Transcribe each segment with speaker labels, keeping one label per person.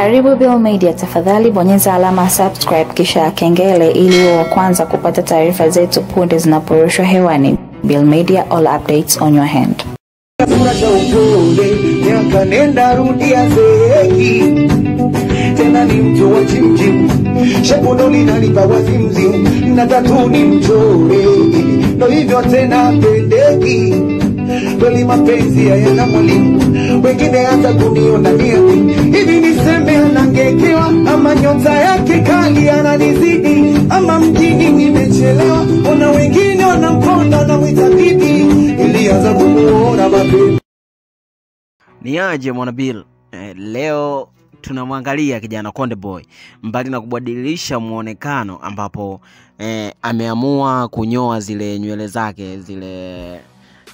Speaker 1: Karibu Bill Media, tafadhali bonyeza alama subscribe kisha kengele ili uwe wa kwanza kupata taarifa zetu punde zinaporushwa hewani. Bill Media, all updates on your hand.
Speaker 2: Tena ni mtu wa na tatu ni mchore ndo hivyo tena pendeki kweli mapenzi mwalimu wengine hata kuniona nia hivi ama nyota yake kali ananizidi ama mjini nimechelewa. Ona wengine wanamponda na bibi ilianza kumuona mapema
Speaker 3: ni aje mwana Bill? Eh, leo tunamwangalia kijana Konde Boy. Mbali na kubadilisha mwonekano ambapo eh, ameamua kunyoa zile nywele zake zile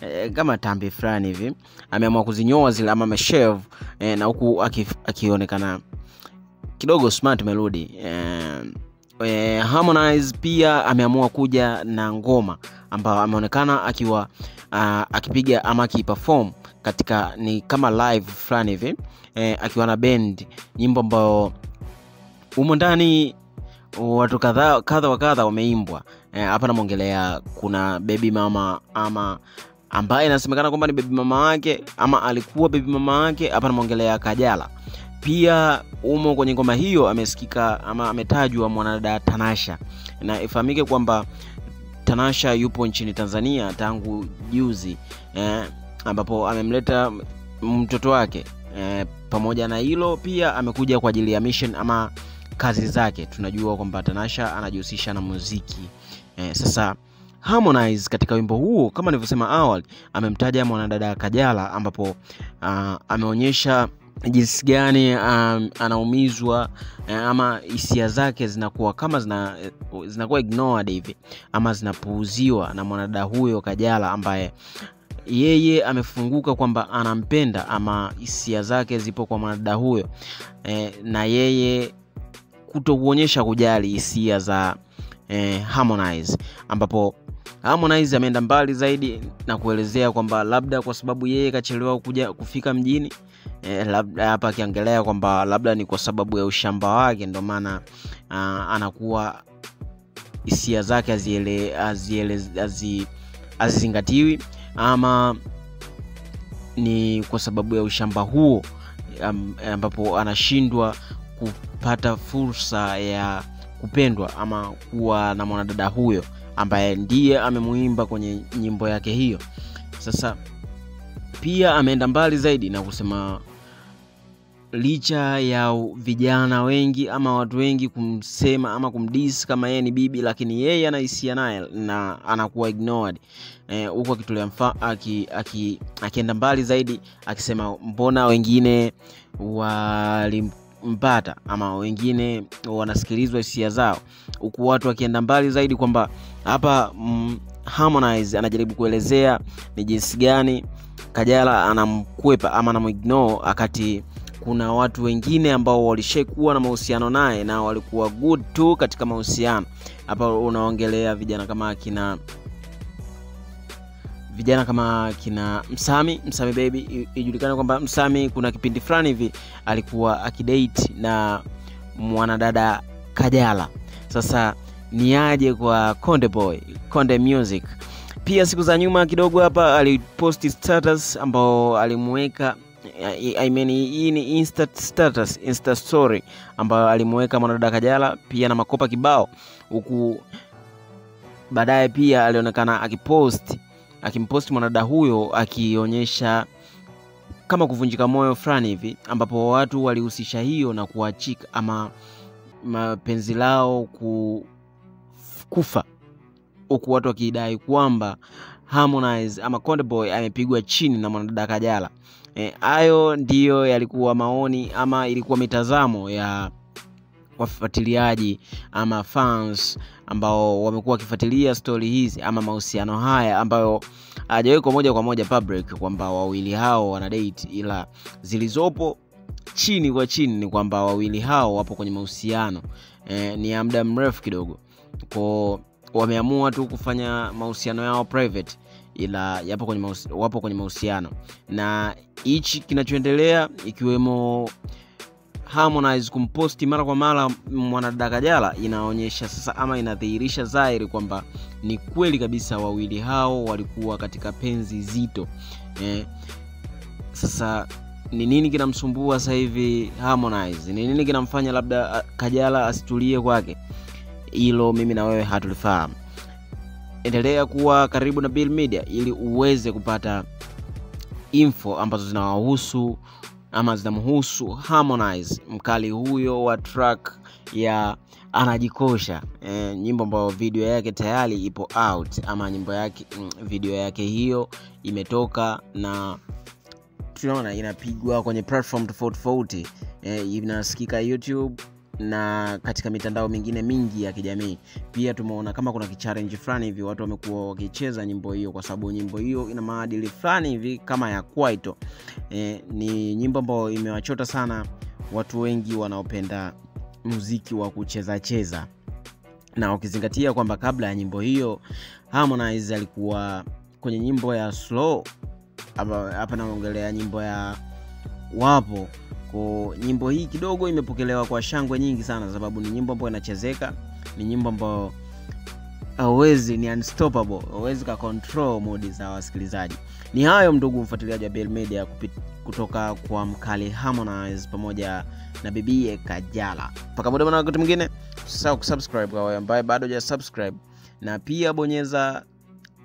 Speaker 3: eh, kama tambi fulani hivi. Ameamua kuzinyoa zile ama ameshave eh, na huku aki- akionekana kidogo smart melody eh, eh, Harmonize pia ameamua kuja na ngoma ambayo ameonekana akiwa uh, akipiga ama akiperform katika ni kama live fulani hivi eh, akiwa na band nyimbo ambayo humo ndani watu kadha kadha wa kadha wameimbwa. Eh, hapa namwongelea kuna bebi mama ama ambaye inasemekana kwamba ni bebi mama wake ama alikuwa bebi mama wake hapa namwongelea kajala pia umo kwenye ngoma hiyo amesikika ama ametajwa mwanadada tanasha. Na ifahamike kwamba tanasha yupo nchini tanzania tangu juzi eh, ambapo amemleta mtoto wake eh, pamoja na hilo pia amekuja kwa ajili ya mission ama kazi zake. Tunajua kwamba tanasha anajihusisha na muziki eh, sasa Harmonize katika wimbo huo kama nilivyosema awali amemtaja mwanadada Kajala ambapo uh, ameonyesha jinsi gani um, anaumizwa eh, ama hisia zake zinakuwa kama zina, zinakuwa ignored hivi ama zinapuuziwa na mwanadada huyo Kajala ambaye yeye amefunguka kwamba anampenda ama hisia zake zipo kwa mwanadada huyo e, na yeye kutokuonyesha kujali hisia za e, Harmonize ambapo Harmonize ameenda mbali zaidi na kuelezea kwamba labda kwa sababu yeye kachelewa kuja kufika mjini e, labda hapa akiongelea kwamba labda ni kwa sababu ya ushamba wake ndio maana uh, anakuwa hisia zake hazizingatiwi. Ama ni kwa sababu ya ushamba huo am- ambapo anashindwa kupata fursa ya kupendwa ama kuwa na mwanadada huyo ambaye ndiye amemuimba kwenye nyimbo yake hiyo. Sasa pia ameenda mbali zaidi na kusema licha ya vijana wengi ama watu wengi kumsema ama kumdis kama yeye ni bibi lakini yeye anahisia naye na anakuwa ignored. Eh, huku akitolea aki, aki, akienda mbali zaidi akisema mbona wengine walimpata ama wengine wanasikilizwa hisia zao. Huku watu wakienda mbali zaidi kwamba hapa mm, Harmonize anajaribu kuelezea ni jinsi gani Kajala anamkwepa ama anamuignore akati kuna watu wengine ambao walishaikuwa na mahusiano naye na walikuwa good tu katika mahusiano. Hapa unaongelea vijana kama kina vijana kama kina msami msami baby ijulikane kwamba msami kuna kipindi fulani hivi alikuwa akidate na mwanadada kajala. Sasa ni aje kwa konde boy konde music. Pia siku za nyuma kidogo hapa aliposti status ambao alimuweka I mean, hii ni insta status insta story ambayo alimuweka mwanadada kajala pia na makopa kibao. Huku baadaye pia alionekana akipost akimposti mwanadada huyo akionyesha kama kuvunjika moyo fulani hivi ambapo watu walihusisha hiyo na kuachika ama mapenzi lao ku, kufa huku watu wakidai kwamba Harmonize ama Boy amepigwa chini na mwanadada Kajala. Eh, Hayo ndiyo yalikuwa maoni ama ilikuwa mitazamo ya wafuatiliaji ama fans ambao wamekuwa wakifuatilia stori hizi ama mahusiano haya ambayo hajawekwa moja kwa moja public kwamba wawili hao wana date, ila zilizopo chini kwa chini ni kwamba wawili hao wapo kwenye mahusiano eh, ni ya muda mrefu kidogo. Ko wameamua tu kufanya mahusiano yao private ila yapo kwenye mausi, wapo kwenye mahusiano. Na hichi kinachoendelea ikiwemo Harmonize kumposti mara kwa mara mwanadakajala inaonyesha sasa ama inadhihirisha dhahiri kwamba ni kweli kabisa wawili hao walikuwa katika penzi zito eh, sasa ni nini kinamsumbua sasa hivi Harmonize? Ni nini kinamfanya labda Kajala asitulie kwake? Hilo mimi na wewe hatulifahamu. Endelea kuwa karibu na Bill Media ili uweze kupata info ambazo zinawahusu ama zinamhusu Harmonize, mkali huyo wa track ya anajikosha. E, nyimbo ambayo video yake tayari ipo out ama nyimbo yake mm, video yake hiyo imetoka na tunaona inapigwa kwenye platform tofauti tofauti. E, inasikika youtube na katika mitandao mingine mingi ya kijamii. Pia tumeona kama kuna kichallenge fulani hivi watu wamekuwa wakicheza nyimbo hiyo kwa sababu nyimbo hiyo ina maadili fulani hivi kama ya kwaito. E, ni nyimbo ambayo imewachota sana watu wengi wanaopenda muziki wa kucheza cheza. Na ukizingatia kwamba kabla ya nyimbo hiyo Harmonize alikuwa kwenye nyimbo ya slow hapa naongelea nyimbo ya wapo ko nyimbo hii kidogo imepokelewa kwa shangwe nyingi sana sababu ni nyimbo ambayo inachezeka ni nyimbo ambayo hauwezi ni unstoppable hauwezi ka control modi za wasikilizaji. Ni hayo mdugu mfuatiliaji wa Bell Media kupit- kutoka kwa mkali Harmonize pamoja na bibie Kajala. Mpaka muda na wakati mwingine usisahau kusubscribe kwa wewe ambaye bado hujasubscribe, na pia bonyeza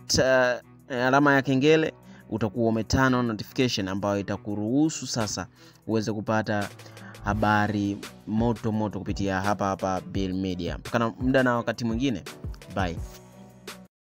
Speaker 3: ta, alama ya kengele utakuwa umetana notification ambayo itakuruhusu sasa uweze kupata habari moto moto kupitia hapa hapa Bill Media. Mpaka muda na wakati mwingine. Bye